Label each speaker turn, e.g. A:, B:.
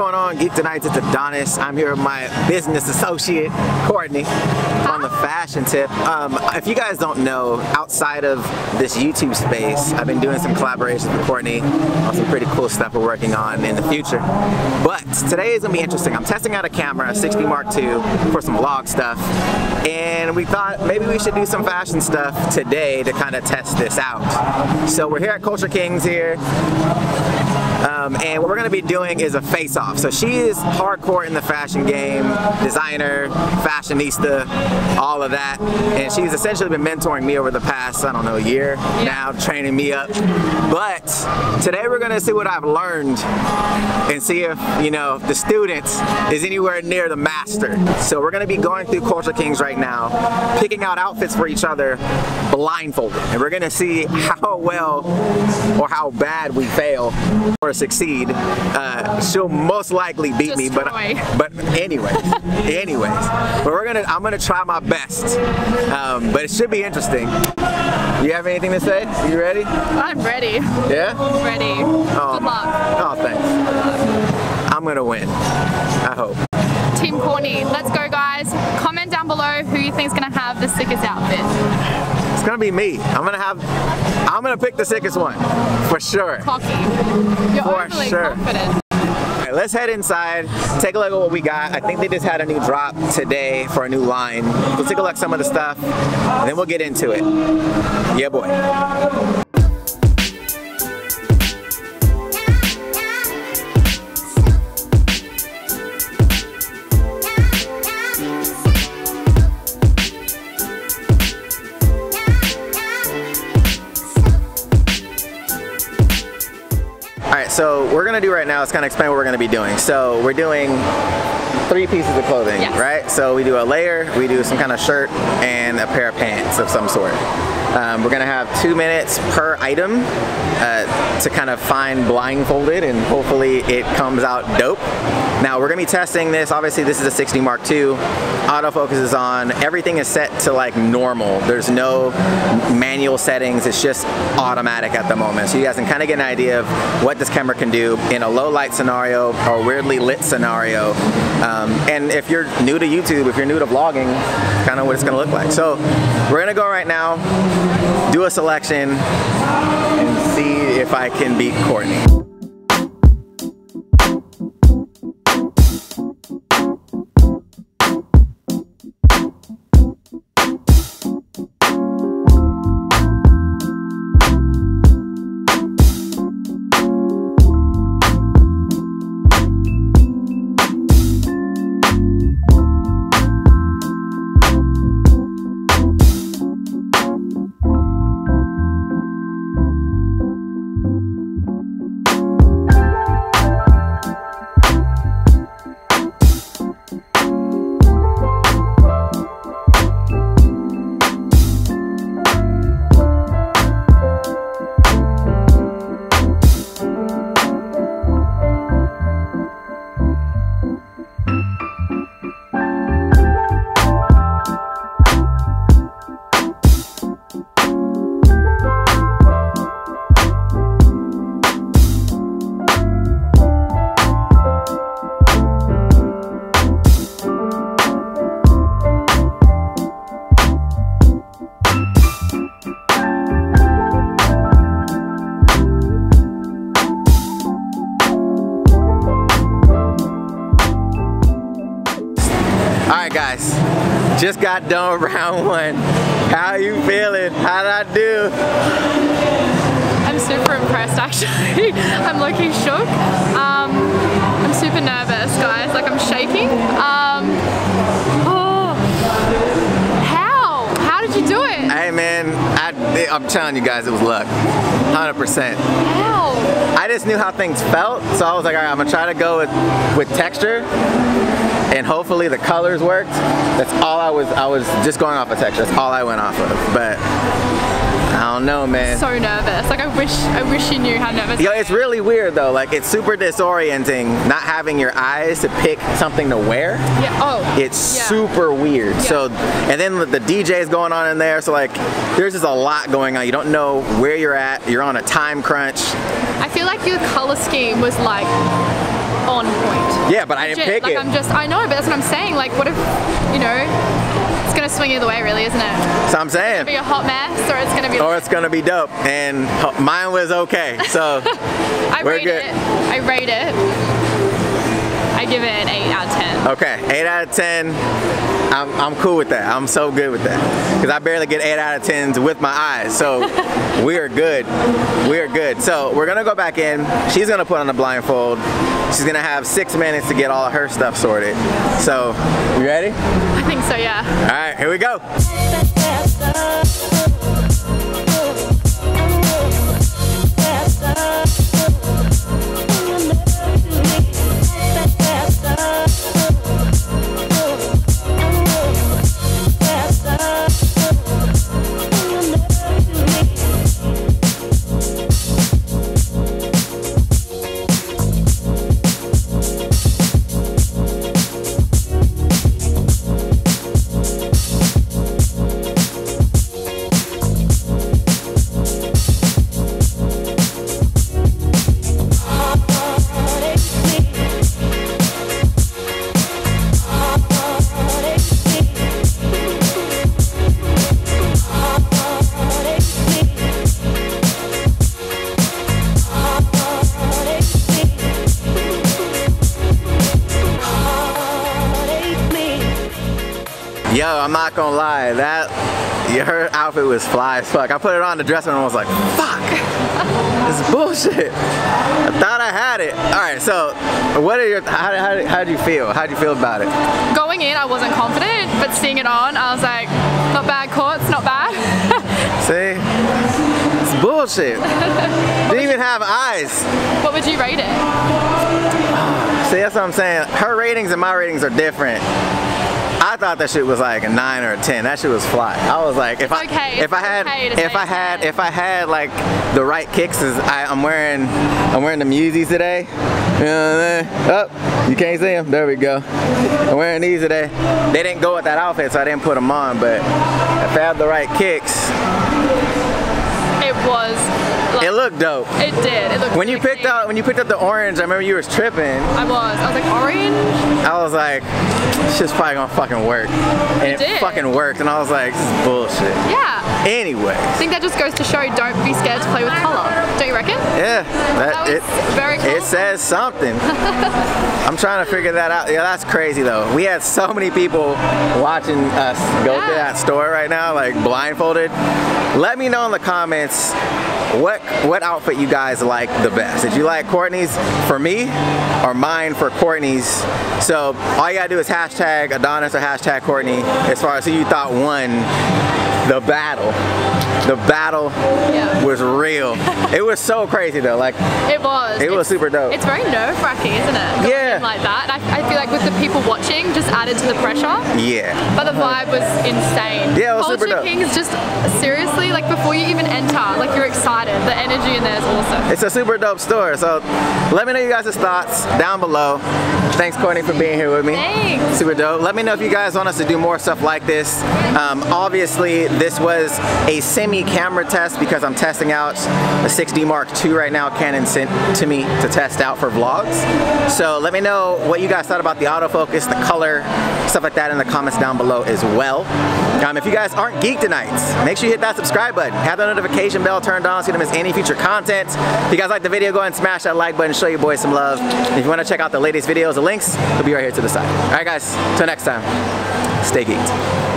A: on Geek Tonight? It's Adonis. I'm here with my business associate, Courtney, on the fashion tip. Um, if you guys don't know, outside of this YouTube space, I've been doing some collaborations with Courtney on some pretty cool stuff we're working on in the future. But today is gonna be interesting. I'm testing out a camera, a 6D Mark II, for some vlog stuff. And we thought maybe we should do some fashion stuff today to kind of test this out. So we're here at Culture Kings here. Um, and what we're gonna be doing is a face-off. So she is hardcore in the fashion game, designer, fashionista, all of that. And she's essentially been mentoring me over the past, I don't know, year now, training me up. But today we're gonna see what I've learned and see if, you know, the student is anywhere near the master. So we're gonna be going through Culture Kings right now, picking out outfits for each other blindfolded. And we're gonna see how well or how bad we fail or succeed, uh, she'll most likely beat Destroy. me. But but anyway, anyways, but we're gonna I'm gonna try my best. Um, but it should be interesting. You have anything to say? You ready?
B: I'm ready.
A: Yeah?
B: Ready. Oh, Good luck.
A: Oh, thanks. I'm gonna win. I hope.
B: Team Courtney, let's go guys. Comment down below who you think is gonna have the sickest outfit.
A: It's gonna be me. I'm gonna have, I'm gonna pick the sickest one, for sure.
B: Cocky. You're for overly sure. confident.
A: Let's head inside, take a look at what we got. I think they just had a new drop today for a new line. Let's take a look at some of the stuff, and then we'll get into it. Yeah, boy. So we're gonna do right now is kind of explain what we're gonna be doing. So we're doing three pieces of clothing, yes. right? So we do a layer, we do some kind of shirt, and a pair of pants of some sort. Um, we're gonna have two minutes per item uh, to kind of find blindfolded and hopefully it comes out dope. Now we're gonna be testing this. Obviously this is a 6D Mark II. Autofocus is on. Everything is set to like normal. There's no manual settings. It's just automatic at the moment. So you guys can kind of get an idea of what this camera can do in a low light scenario or weirdly lit scenario. Um, and if you're new to YouTube, if you're new to vlogging, kind of what it's gonna look like. So we're gonna go right now do a selection and see if I can beat Courtney. Alright guys, just got done round one. How you feeling? How'd I do?
B: I'm super impressed actually. I'm looking shook. Um, I'm super nervous guys, like I'm shaking. Um, oh, how? How did you do it?
A: Hey man, I, I'm telling you guys it was luck. 100%.
B: How?
A: I just knew how things felt, so I was like, all right, I'm gonna try to go with, with texture and hopefully the colors worked. That's all I was, I was just going off of texture. That's all I went off of. But I don't know, man.
B: So nervous. Like I wish, I wish you knew how nervous.
A: Yo, it's really weird though. Like it's super disorienting not having your eyes to pick something to wear.
B: Yeah. Oh.
A: It's
B: yeah.
A: super weird. Yeah. So, and then the DJ is going on in there. So like, there's just a lot going on. You don't know where you're at. You're on a time crunch.
B: I feel like your color scheme was like.
A: Yeah, but I didn't
B: Legit.
A: pick
B: like
A: it.
B: I'm just, I know, but that's what I'm saying. Like, what if, you know, it's gonna swing either way, really, isn't it?
A: so I'm saying.
B: It's gonna be a hot mess, or it's gonna be.
A: Or it's gonna be dope. And mine was okay. So
B: I
A: we're
B: rate
A: good.
B: it. I rate it. I give it an eight out of ten.
A: okay, eight out of ten. I'm, I'm cool with that. I'm so good with that. Because I barely get eight out of tens with my eyes. So we are good. We are good. So we're gonna go back in. She's gonna put on the blindfold. She's gonna have six minutes to get all of her stuff sorted. So, you ready?
B: I think so, yeah.
A: All right, here we go. Yo, I'm not gonna lie, that her outfit was fly as fuck. I put it on the dressing room and was like, fuck, this is bullshit. I thought I had it. All right, so what are your, how, how, how did you feel? How did you feel about it?
B: Going in, I wasn't confident, but seeing it on, I was like, not bad, courts, not bad.
A: See? It's bullshit. Didn't even have eyes.
B: what would you rate it?
A: See, that's what I'm saying. Her ratings and my ratings are different. I thought that shit was like a nine or a ten. That shit was fly. I was like, if I
B: okay.
A: if I had
B: okay
A: if I had
B: 10.
A: if I had like the right kicks, is I, I'm wearing I'm wearing the Museys today. You know what I'm saying? Oh, you can't see them. There we go. I'm wearing these today. They didn't go with that outfit, so I didn't put them on. But if I had the right kicks,
B: It was. Like,
A: it looked dope.
B: It did. It looked
A: When you picked out when you picked up the orange, I remember you was tripping.
B: I was. I was like, orange?
A: I was like, this shit's probably gonna fucking work. And it,
B: did.
A: fucking worked. And I was like, this is bullshit.
B: Yeah.
A: Anyway,
B: I think that just goes to show don't be scared to play with color. Don't you reckon?
A: yeah, that,
B: That
A: it,
B: very cool.
A: it says something. I'm trying to figure that out. Yeah, that's crazy though. We had so many people watching us go to that store right now, like blindfolded. Let me know in the comments what what outfit you guys like the best. Did you like Courtney's for me or mine for Courtney's? So all you gotta do is hashtag Adonis or hashtag Courtney as far as who you thought won the battle. The battle
B: Yeah.
A: was real. it was so crazy though. Like
B: It was.
A: It was super dope.
B: It's very nerve wracking, isn't it? Going
A: Yeah.
B: Like that. And I, I feel like with the people watching, just added to the pressure.
A: yeah.
B: But the vibe was insane.
A: Yeah, it was
B: Culture
A: super dope.
B: Kings just seriously, like before you even enter, like you're excited. The energy in there is awesome.
A: It's a super dope store. So let me know you guys' thoughts down below. Thanks Courtney for being here with me.
B: Thanks.
A: Super dope. Let me know if you guys want us to do more stuff like this. Um, obviously, this was a semi-camera test because I'm testing out the 6D Mark II right now. Canon sent to me to test out for vlogs. So let me know what you guys thought about the autofocus, the color, stuff like that in the comments down below as well. Um, if you guys aren't Geek tonight, make sure you hit that subscribe button. Have that notification bell turned on so you don't miss any future content. If you guys like the video, go ahead and smash that like button. Show your boys some love. If you want to check out the latest videos, the links will be right here to the side. All right, guys. Till next time. Stay geeked.